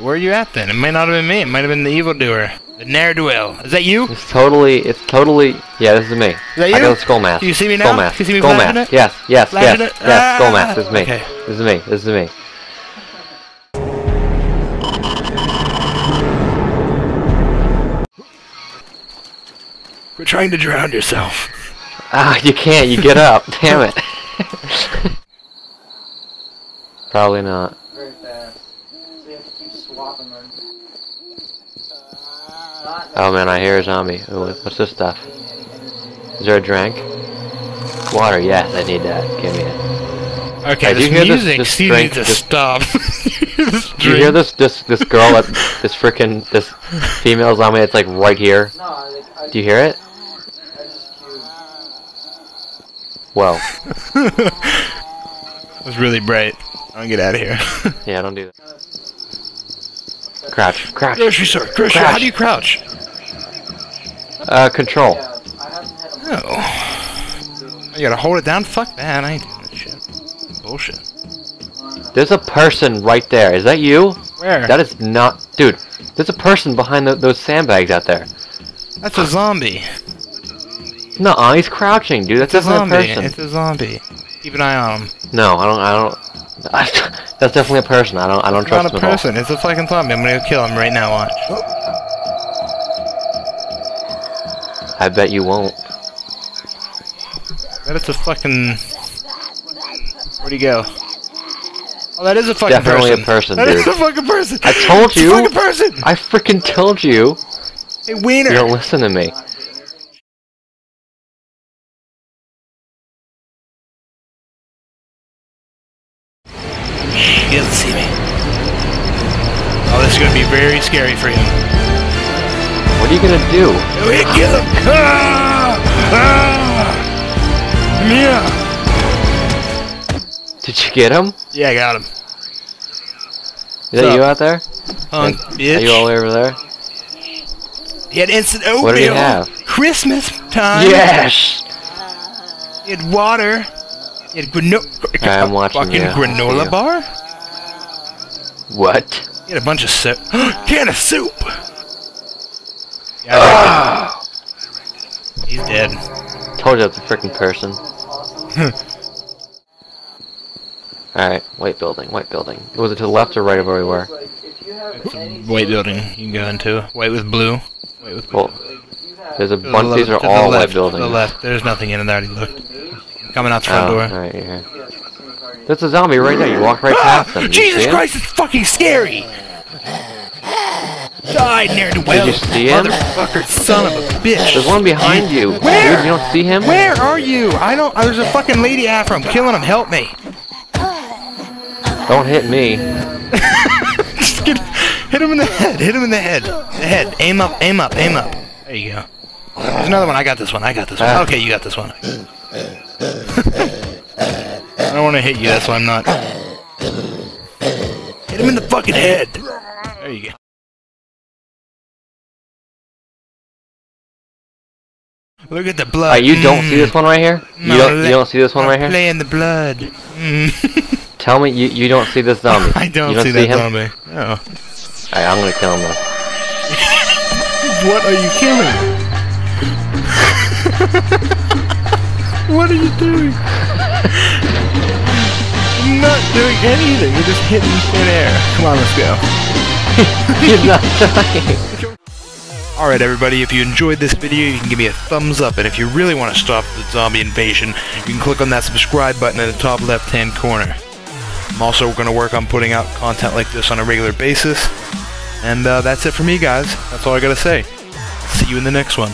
Where are you at then? It might not have been me. It might have been the evildoer. The ne'er-do-well. Is that you? It's totally, it's totally, yeah, this is me. Is that you? I got the skull mask. Do you see me now? Skull mask. Can you see me skull mask. it? Yes, yes, Flashing yes, it? yes, skull Ah! mask. This is me. Okay. This is me. This is me. Quit trying to drown yourself. Ah, you can't. You get up. Damn it. Probably not. Very fast. So you have to keep swapping them. Oh man, I hear a zombie. Ooh, what's this stuff? Is there a drink? Water, yes, I need that. Give me it. Okay, Hey, do this you this- music this seems drink- to this- stop. This Do you hear this? This this girl, at, this freaking this female zombie that's like right here. No, I, I, Do you hear it? Whoa. It was really bright. I'm gonna get out of here. Yeah, don't do that. Crouch, crouch. grocery store. Grocery. Crouch. How do you crouch? Uh, control. Yeah, I haven't had a Oh. You gotta hold it down? Fuck that. I ain't doing that shit. Bullshit. There's a person right there. Is that you? Where? That is not, dude. There's a person behind the, those sandbags out there. That's a zombie. No, he's crouching, dude. That's It's a zombie. person. It's a zombie. Keep an eye on him. No, I don't. I don't. that's definitely a person. I don't. I don't It's trust not a him at all. person. It's a fucking zombie. I'm gonna kill him right now. Watch. I bet you won't. That it's a fucking. Where'd he go? Oh, that is a fucking Definitely a person. person, That is a fucking person. I told It's a fucking person. I freaking told you. Hey, Wiener. You don't listen to me. Doesn't see me. Oh, this is gonna be very scary for him. What are you gonna do? Yeah, kill him! Ah! Ah! Yeah! Did you get him? Yeah, I got him. Is that up? you out there? Punk, Are you all the way over there? He had instant oatmeal. What did he have? Christmas time. Yes. He had water. He had grano- I'm watching fucking you. granola bar. What? Had a bunch of soup. Can of soup. Yeah, Ah! he's dead. Told you it's a freaking person. Alright, white building, white building. Was it to the left or right of where we were? like if you have It's a white building you can go into. White with blue. White with blue. Well, if you have there's a To the bunch. left- These are to the all left, white to buildings. the left. There's nothing in it. I already looked. Coming out the front Oh, door. alright, you're here. Yes, it's gonna target. There's a zombie right there. You walk right past Ah! him. Did Jesus? Christ, it's fucking scary! Die, ne'er do well. Did you see him? Motherfucker, son of a bitch. There's one behind you. Where? Dude, you don't see him? Where are you? I don't. There's a fucking lady after him. Killing him. Help me. Don't hit me. Get, hit him in the head. Hit him in the head. The head. Aim up. Aim up. Aim up. There you go. There's another one. I got this one. I got this one. Ah. Okay, you got this one. I don't want to hit you. That's why I'm not. Hit him in the fucking head. There you go. Look at the blood. Uh, you don't see Mm. this one right here? You No, don't. You don't see this one right here? Playing the blood. Mm. Tell me you, you don't see this zombie. I don't, you don't see, see that him? zombie. No. Alright, I'm gonna kill him though. What are you killing? what are you doing? I'm not doing anything. You're just hitting thin air. Come on, let's go. You're not dying. Alright everybody, if you enjoyed this video, you can give me a thumbs up, and if you really want to stop the zombie invasion, you can click on that subscribe button in the top left hand corner. I'm also going to work on putting out content like this on a regular basis, and uh, that's it for me guys. That's all I gotta say. See you in the next one.